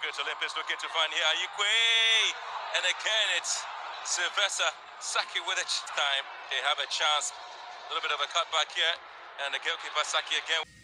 Great Olympics looking to find here Ayukwe. And again, it's Sylvester Sackey with it time. They have a chance. A little bit of a cutback here. And the goalkeeper Sackey again.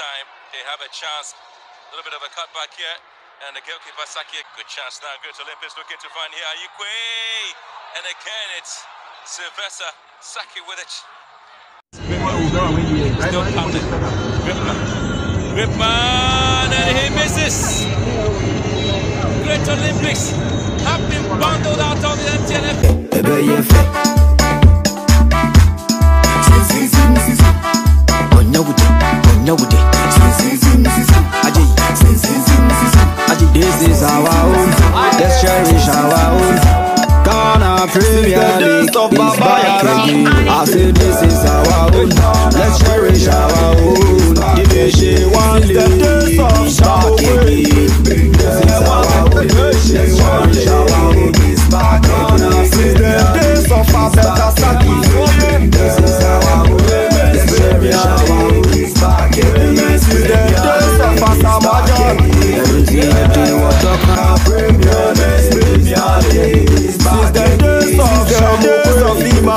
Time. They have a chance. A little bit of a cutback here. And the goalkeeper Sackey, good chance now. Great Olympics looking to find here Ayukwe. And again, it's Sylvester Sackey with it. Still pounding. Ripman. Ripman, and he misses. Great Olympics have been bundled out of the MTNF. I said this is our own. Let's cherish our own. Division.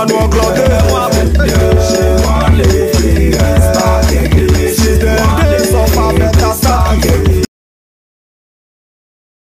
no glotté